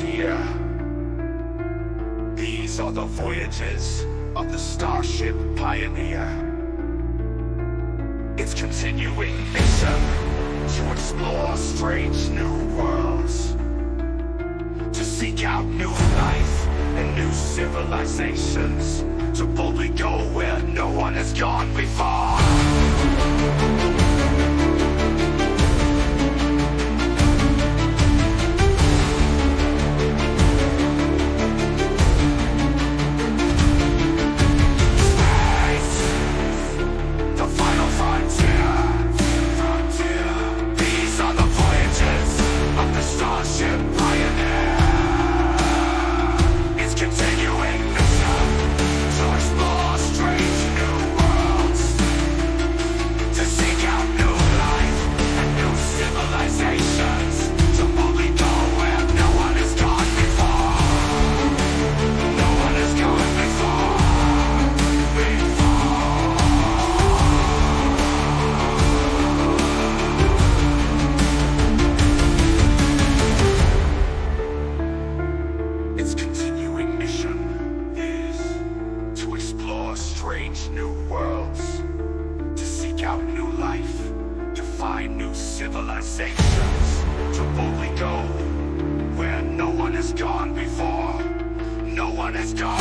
here. These are the voyages of the Starship Pioneer. Its continuing mission to explore strange new worlds. To seek out new life and new civilizations. To boldly go where no one has gone before. Find new civilizations, to boldly go where no one has gone before. No one has gone